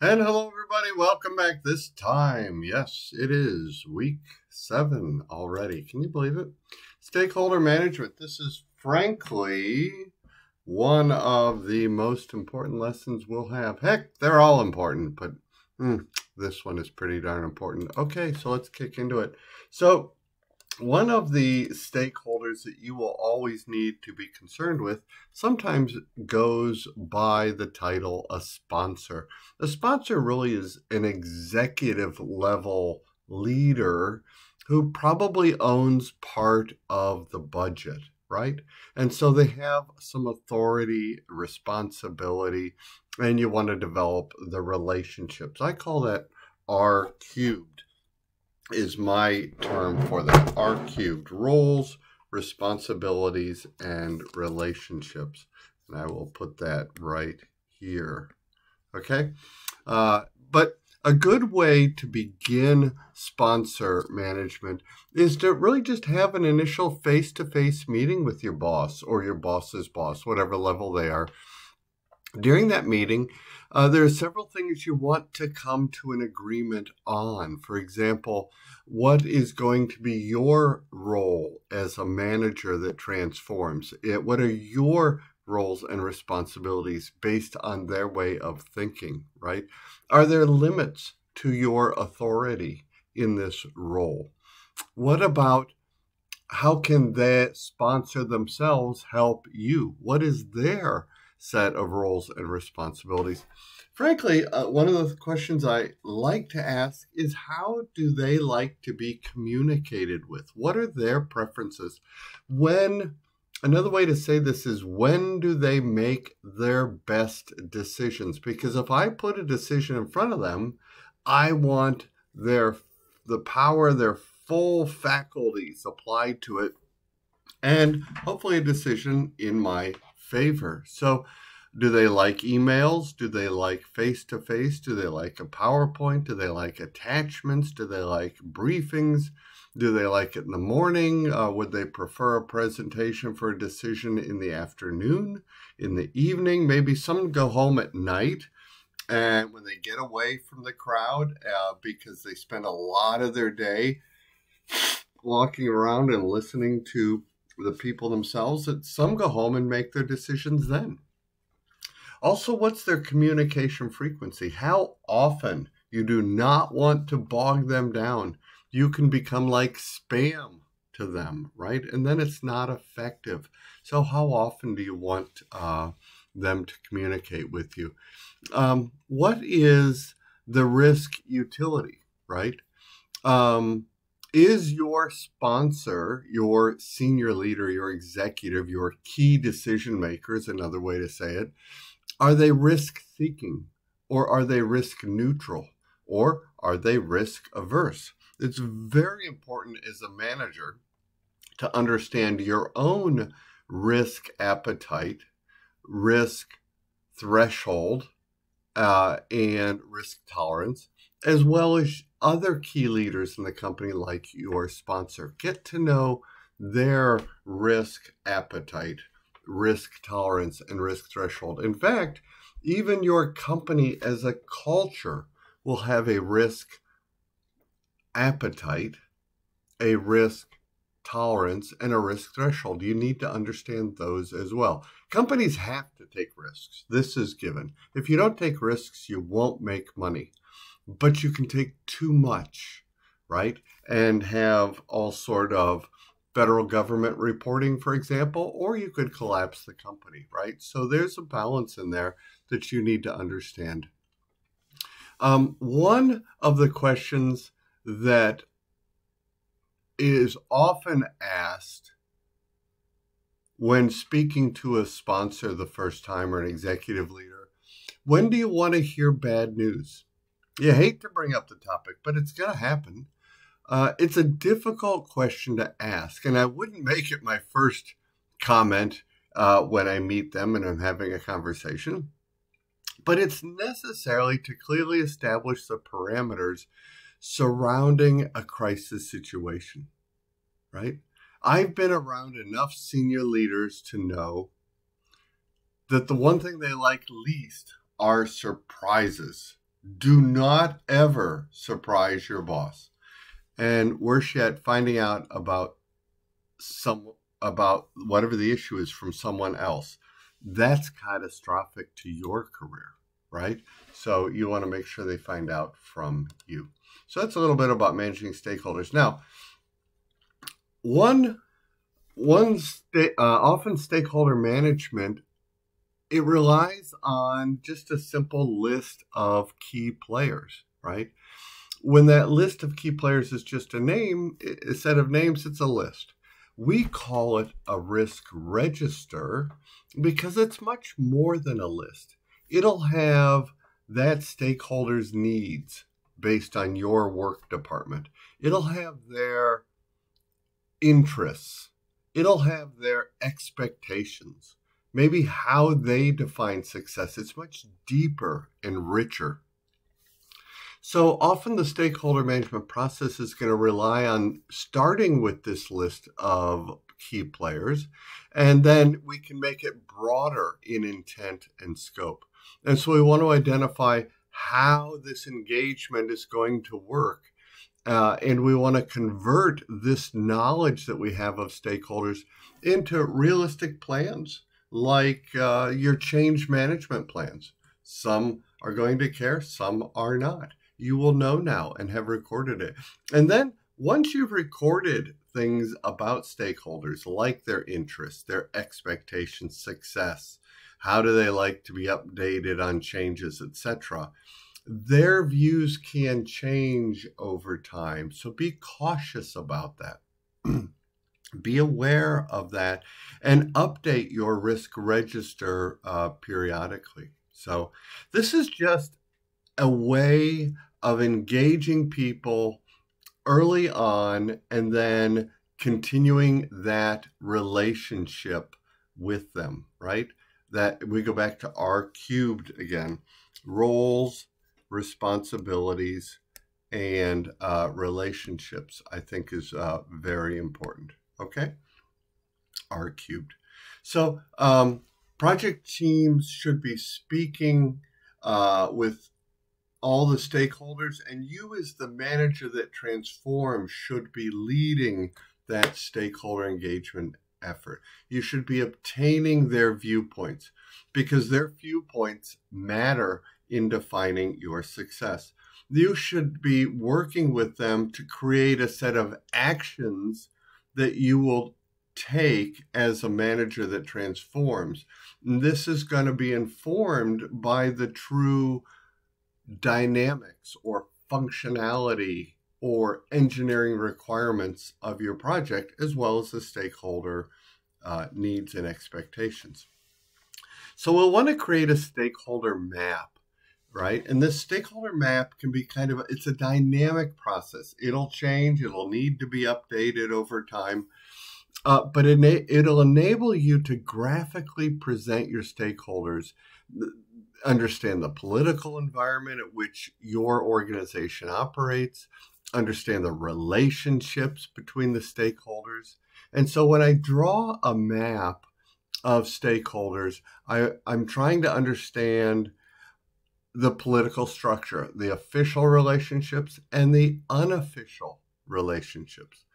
And hello, everybody. Welcome back this time. Yes, it is week seven already. Can you believe it? Stakeholder management. This is frankly one of the most important lessons we'll have. Heck, they're all important, but mm, this one is pretty darn important. Okay, so let's kick into it. So, one of the stakeholders that you will always need to be concerned with sometimes goes by the title a sponsor. A sponsor really is an executive level leader who probably owns part of the budget, right? And so they have some authority, responsibility, and you want to develop the relationships. I call that R cubed is my term for that. R cubed roles, responsibilities, and relationships. And I will put that right here. Okay. Uh, but a good way to begin sponsor management is to really just have an initial face to face meeting with your boss or your boss's boss, whatever level they are. During that meeting, uh, there are several things you want to come to an agreement on. For example, what is going to be your role as a manager that transforms? It, what are your roles and responsibilities based on their way of thinking, right? Are there limits to your authority in this role? What about how can they sponsor themselves help you? What is their set of roles and responsibilities. Frankly, uh, one of the questions I like to ask is how do they like to be communicated with? What are their preferences? When, another way to say this is when do they make their best decisions? Because if I put a decision in front of them, I want their the power, their full faculties applied to it, and hopefully a decision in my favor. So, do they like emails? Do they like face to face? Do they like a PowerPoint? Do they like attachments? Do they like briefings? Do they like it in the morning? Uh, would they prefer a presentation for a decision in the afternoon, in the evening? Maybe some go home at night. And when they get away from the crowd, uh, because they spend a lot of their day walking around and listening to the people themselves that some go home and make their decisions then. Also, what's their communication frequency? How often? You do not want to bog them down. You can become like spam to them, right? And then it's not effective. So, how often do you want uh, them to communicate with you? Um, what is the risk utility, right? Um, is your sponsor, your senior leader, your executive, your key decision maker is another way to say it. Are they risk seeking or are they risk neutral or are they risk averse? It's very important as a manager to understand your own risk appetite, risk threshold, uh, and risk tolerance, as well as other key leaders in the company like your sponsor. Get to know their risk appetite, risk tolerance, and risk threshold. In fact, even your company as a culture will have a risk appetite, a risk tolerance, and a risk threshold. You need to understand those as well. Companies have to take risks. This is given. If you don't take risks, you won't make money but you can take too much, right? And have all sort of federal government reporting, for example, or you could collapse the company, right? So there's a balance in there that you need to understand. Um, one of the questions that is often asked when speaking to a sponsor the first time or an executive leader when do you want to hear bad news? You hate to bring up the topic, but it's going to happen. Uh, it's a difficult question to ask, and I wouldn't make it my first comment uh, when I meet them and I'm having a conversation. But it's necessarily to clearly establish the parameters surrounding a crisis situation, right? I've been around enough senior leaders to know that the one thing they like least are surprises Do not ever surprise your boss. And worse yet, finding out about some about whatever the issue is from someone else. That's catastrophic to your career, right? So you want to make sure they find out from you. So that's a little bit about managing stakeholders. Now, one one sta- uh, often stakeholder management it relies on just a simple list of key players, right? When that list of key players is just a name, a set of names, it's a list. We call it a risk register because it's much more than a list. It'll have that stakeholder's needs based on your work department. It'll have their interests. It'll have their expectations. Maybe how they define success. It's much deeper and richer. So often the stakeholder management process is going to rely on starting with this list of key players, and then we can make it broader in intent and scope. And so we want to identify how this engagement is going to work. Uh, and we want to convert this knowledge that we have of stakeholders into realistic plans, like uh, your change management plans. Some are going to care, some are not. You will know now and have recorded it. And then once you've recorded things about stakeholders, like their interests, their expectations, success, how do they like to be updated on changes, etc. Their views can change over time. So be cautious about that. Be aware of that and update your risk register uh, periodically. So, this is just a way of engaging people early on and then continuing that relationship with them, right? that we go back to R cubed again roles, responsibilities, and uh, relationships, I think is uh, very important. Okay? R cubed. So, um, project teams should be speaking uh, with all the stakeholders, and you, as the manager that transforms, should be leading that stakeholder engagement effort. You should be obtaining their viewpoints because their viewpoints matter in defining your success. You should be working with them to create a set of actions that you will take as a manager that transforms. And this is going to be informed by the true dynamics or functionality or engineering requirements of your project, as well as the stakeholder uh, needs and expectations. So we'll want to create a stakeholder map, right? And this stakeholder map can be kind of, it's a dynamic process. It'll change, it'll need to be updated over time. Uh, but it, it'll enable you to graphically present your stakeholders understand the political environment at which your organization operates, understand the relationships between the stakeholders. And so when I draw a map of stakeholders, I, I'm trying to understand the political structure, the official relationships and the unofficial relationships.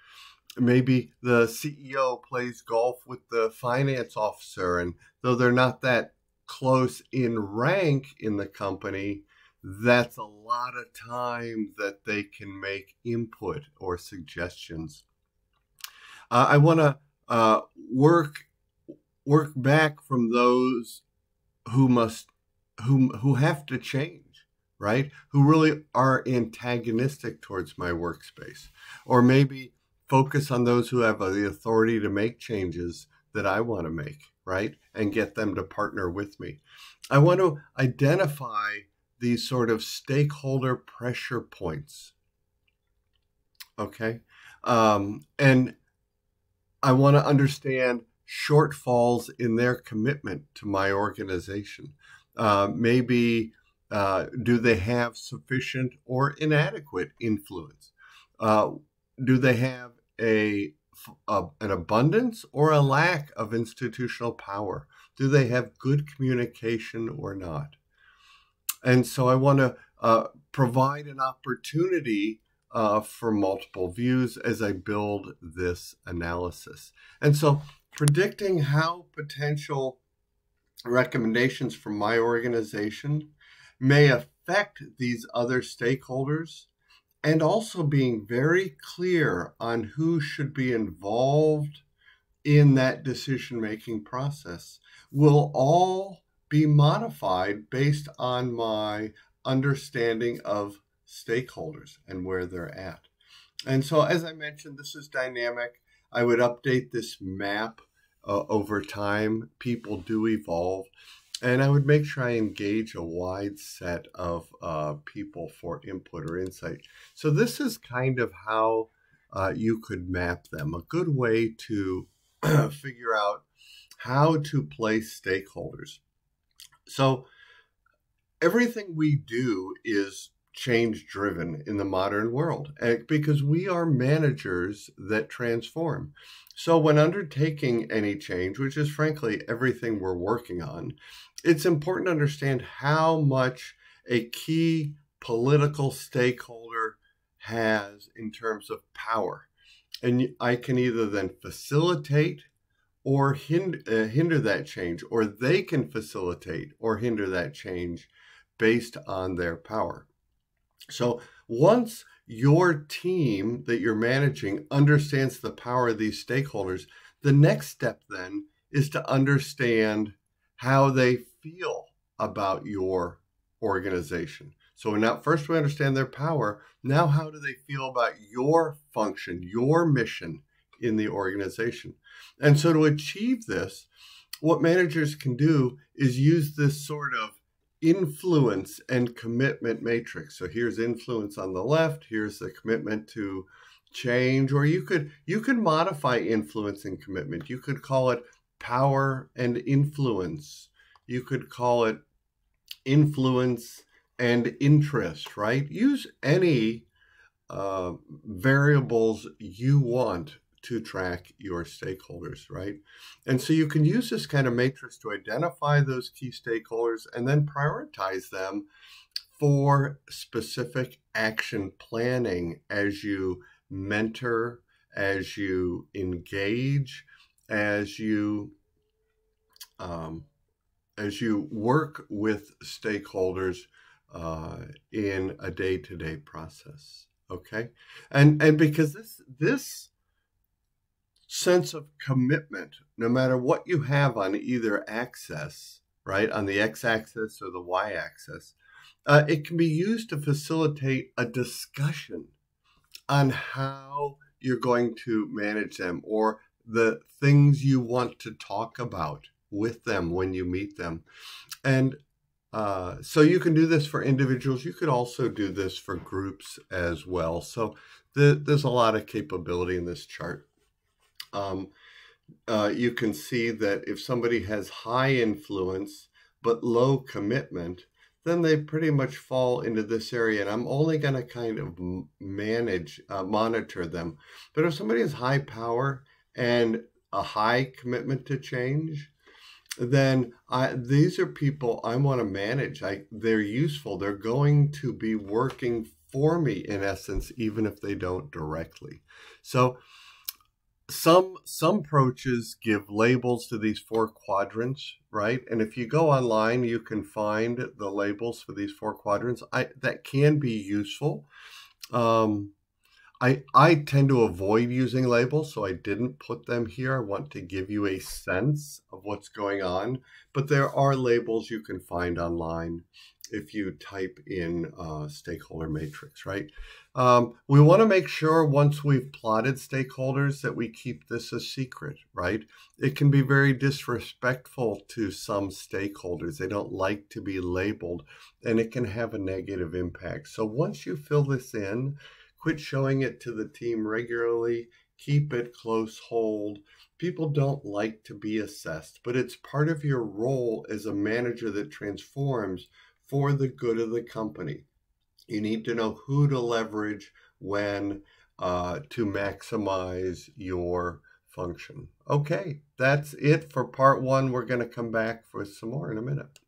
Maybe the CEO plays golf with the finance officer, and though they're not that close in rank in the company, that's a lot of time that they can make input or suggestions. Uh, I want to uh, work work back from those who must who who have to change, right? Who really are antagonistic towards my workspace, or maybe focus on those who have the authority to make changes that I want to make, right? And get them to partner with me. I want to identify these sort of stakeholder pressure points. Okay. Um, and I want to understand shortfalls in their commitment to my organization. Uh, maybe uh, do they have sufficient or inadequate influence? Uh, do they have a, a, an abundance or a lack of institutional power? Do they have good communication or not? And so I want to uh, provide an opportunity uh, for multiple views as I build this analysis. And so predicting how potential recommendations from my organization may affect these other stakeholders and also being very clear on who should be involved in that decision making process will all be modified based on my understanding of stakeholders and where they're at. And so, as I mentioned, this is dynamic. I would update this map uh, over time. People do evolve. And I would make sure I engage a wide set of uh, people for input or insight. So, this is kind of how uh, you could map them. A good way to figure out how to place stakeholders. So, everything we do is change driven in the modern world eh, because we are managers that transform. So, when undertaking any change, which is frankly everything we're working on, it's important to understand how much a key political stakeholder has in terms of power. And I can either then facilitate or hinder, uh, hinder that change, or they can facilitate or hinder that change based on their power. So once your team that you're managing understands the power of these stakeholders, the next step then is to understand how they feel about your organization. So now first we understand their power. Now how do they feel about your function, your mission in the organization? And so to achieve this, what managers can do is use this sort of influence and commitment matrix. So here's influence on the left, here's the commitment to change or you could you could modify influence and commitment. You could call it power and influence. You could call it influence and interest, right? Use any uh, variables you want to track your stakeholders, right? And so you can use this kind of matrix to identify those key stakeholders and then prioritize them for specific action planning as you mentor, as you engage, as you um, as you work with stakeholders uh, in a day-to-day process. Okay, and and because this this sense of commitment, no matter what you have on either axis, right, on the x axis or the y axis, uh, it can be used to facilitate a discussion on how you're going to manage them or the things you want to talk about with them when you meet them. And uh, so you can do this for individuals. You could also do this for groups as well. So the, there's a lot of capability in this chart um, uh, you can see that if somebody has high influence but low commitment, then they pretty much fall into this area. And I'm only going to kind of manage, uh, monitor them. But if somebody has high power and a high commitment to change, then I, these are people I want to manage. I, they're useful. They're going to be working for me in essence, even if they don't directly. So some some approaches give labels to these four quadrants right and if you go online you can find the labels for these four quadrants I, that can be useful um, I, I tend to avoid using labels, so I didn't put them here. I want to give you a sense of what's going on, but there are labels you can find online if you type in uh, stakeholder matrix, right? Um, we want to make sure once we've plotted stakeholders that we keep this a secret, right? It can be very disrespectful to some stakeholders. They don't like to be labeled and it can have a negative impact. So once you fill this in, quit showing it to the team regularly, keep it close hold. People don't like to be assessed, but it's part of your role as a manager that transforms for the good of the company. You need to know who to leverage when uh, to maximize your function. Okay, that's it for part one. We're going to come back for some more in a minute.